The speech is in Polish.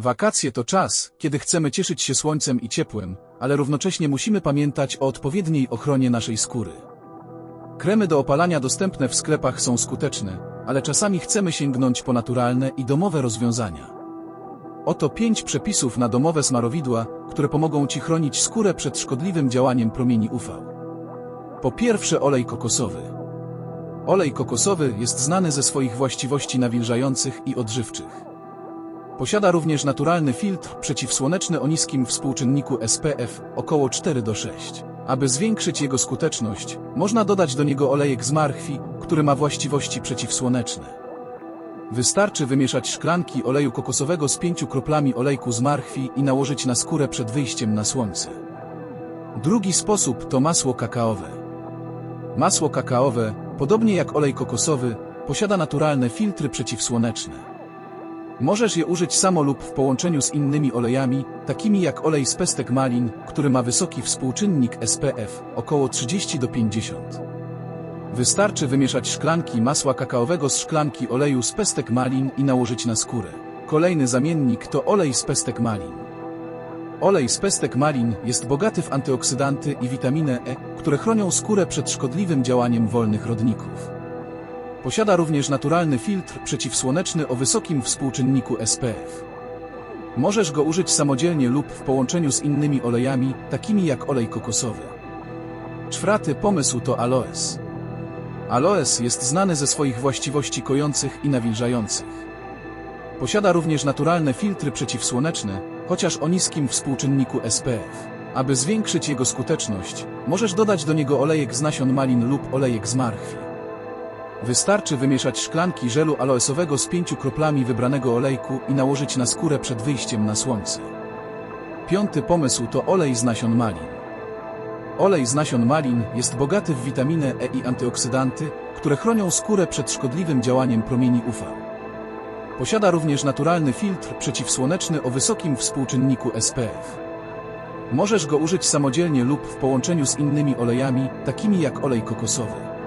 Wakacje to czas, kiedy chcemy cieszyć się słońcem i ciepłem, ale równocześnie musimy pamiętać o odpowiedniej ochronie naszej skóry. Kremy do opalania dostępne w sklepach są skuteczne, ale czasami chcemy sięgnąć po naturalne i domowe rozwiązania. Oto pięć przepisów na domowe smarowidła, które pomogą Ci chronić skórę przed szkodliwym działaniem promieni UV. Po pierwsze olej kokosowy. Olej kokosowy jest znany ze swoich właściwości nawilżających i odżywczych. Posiada również naturalny filtr przeciwsłoneczny o niskim współczynniku SPF, około 4 do 6. Aby zwiększyć jego skuteczność, można dodać do niego olejek z marchwi, który ma właściwości przeciwsłoneczne. Wystarczy wymieszać szklanki oleju kokosowego z pięciu kroplami olejku z marchwi i nałożyć na skórę przed wyjściem na słońce. Drugi sposób to masło kakaowe. Masło kakaowe, podobnie jak olej kokosowy, posiada naturalne filtry przeciwsłoneczne. Możesz je użyć samo lub w połączeniu z innymi olejami, takimi jak olej z pestek malin, który ma wysoki współczynnik SPF, około 30 do 50. Wystarczy wymieszać szklanki masła kakaowego z szklanki oleju z pestek malin i nałożyć na skórę. Kolejny zamiennik to olej z pestek malin. Olej z pestek malin jest bogaty w antyoksydanty i witaminę E, które chronią skórę przed szkodliwym działaniem wolnych rodników. Posiada również naturalny filtr przeciwsłoneczny o wysokim współczynniku SPF. Możesz go użyć samodzielnie lub w połączeniu z innymi olejami, takimi jak olej kokosowy. Czwarty pomysł to aloes. Aloes jest znany ze swoich właściwości kojących i nawilżających. Posiada również naturalne filtry przeciwsłoneczne, chociaż o niskim współczynniku SPF. Aby zwiększyć jego skuteczność, możesz dodać do niego olejek z nasion malin lub olejek z marchwi. Wystarczy wymieszać szklanki żelu aloesowego z pięciu kroplami wybranego olejku i nałożyć na skórę przed wyjściem na słońce. Piąty pomysł to olej z nasion malin. Olej z nasion malin jest bogaty w witaminę E i antyoksydanty, które chronią skórę przed szkodliwym działaniem promieni UV. Posiada również naturalny filtr przeciwsłoneczny o wysokim współczynniku SPF. Możesz go użyć samodzielnie lub w połączeniu z innymi olejami, takimi jak olej kokosowy.